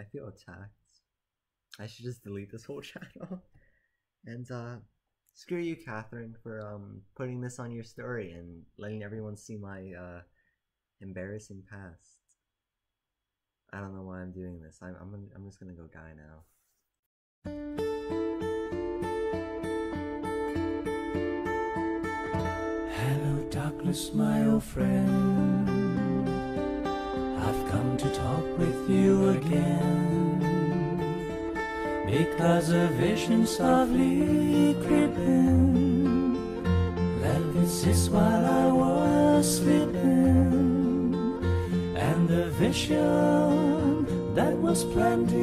I feel attacked. I should just delete this whole channel. And uh screw you, Catherine, for um putting this on your story and letting everyone see my uh embarrassing past. I don't know why I'm doing this. I'm I'm I'm just gonna go guy now. Hello, Douglas, my old friend. I've come to talk with you again. Because a vision softly creeping left its sis while I was sleeping. And the vision that was planted.